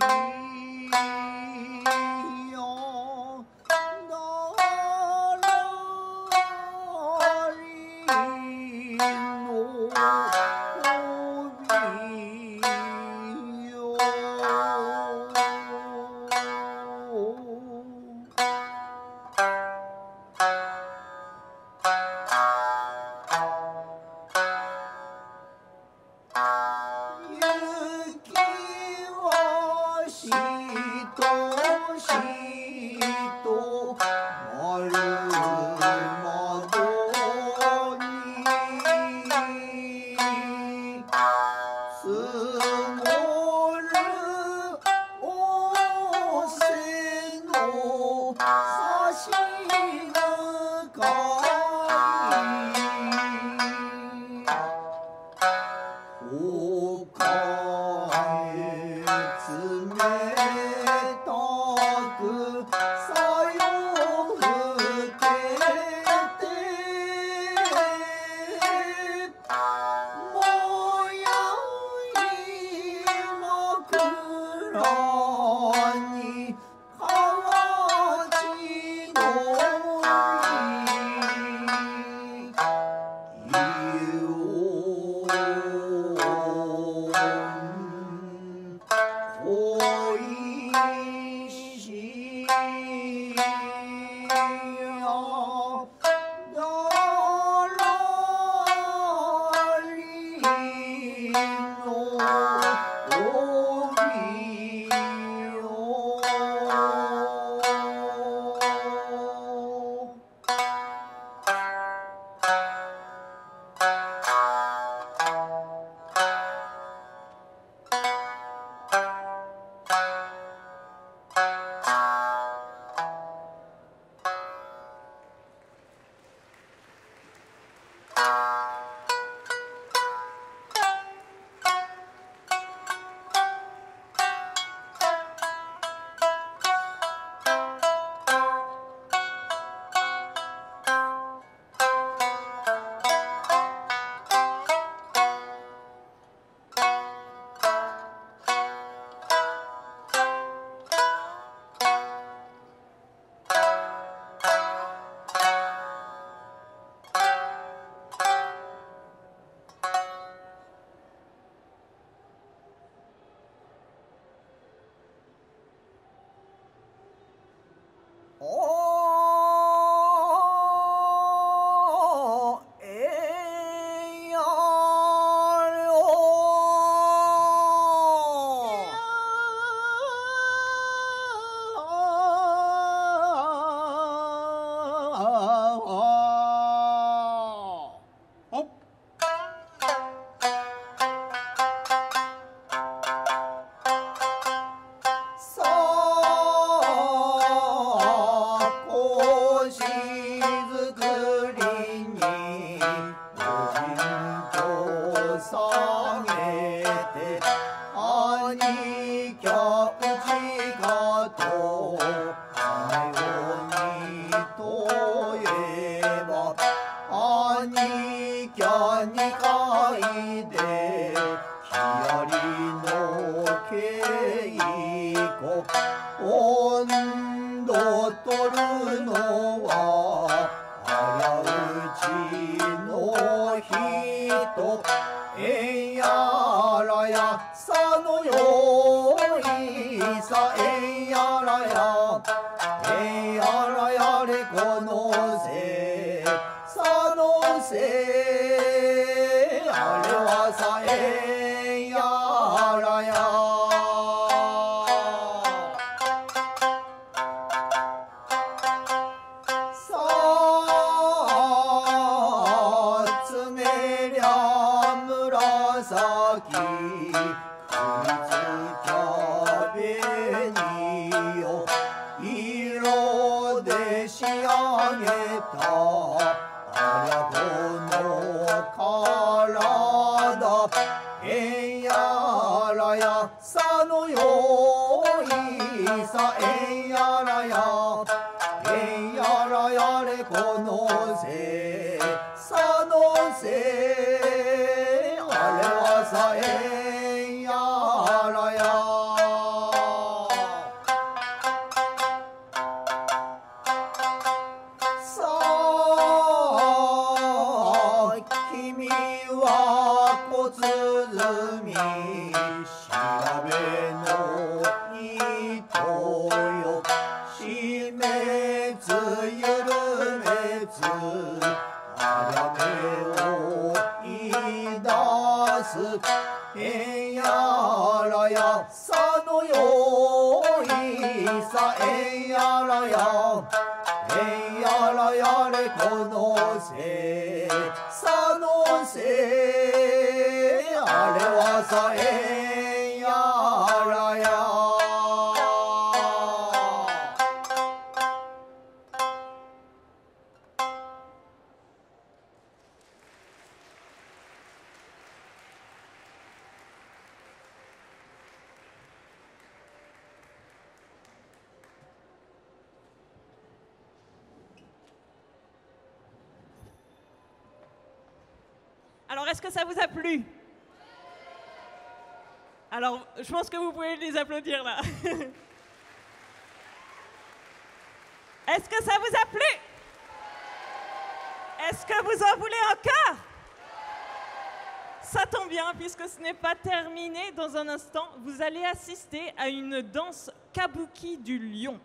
Thank you. tomorrow. Oh. 度取るのは早打ちの人。えんやらやさのよいさえんやらやえんやらやれこのせさのせ和你醉 Alors, est-ce que ça vous a plu? Alors, je pense que vous pouvez les applaudir là. Est-ce que ça vous a plu? Est-ce que vous en voulez encore? Ça tombe bien puisque ce n'est pas terminé. Dans un instant, vous allez assister à une danse kabuki du lion.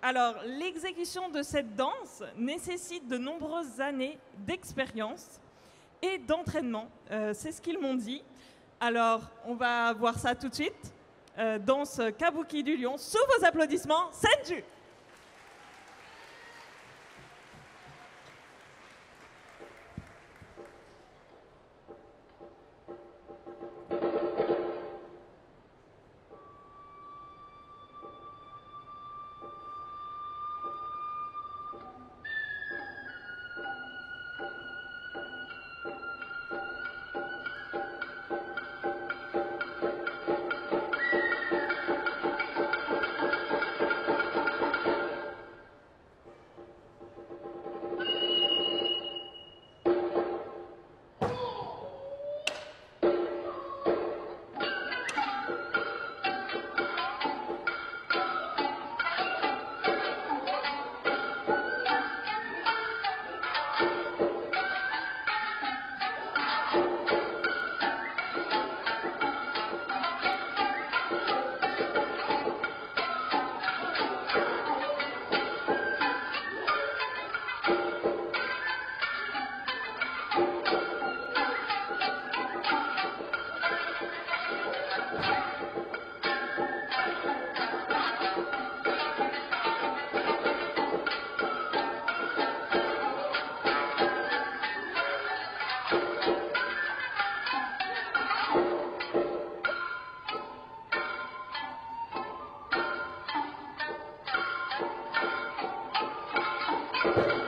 Alors, l'exécution de cette danse nécessite de nombreuses années d'expérience et d'entraînement. Euh, c'est ce qu'ils m'ont dit. Alors, on va voir ça tout de suite. Euh, danse Kabuki du Lion. Sous vos applaudissements, Senju「Thank you.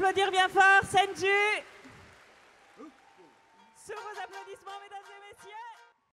On peut les applaudir bien fort, Senju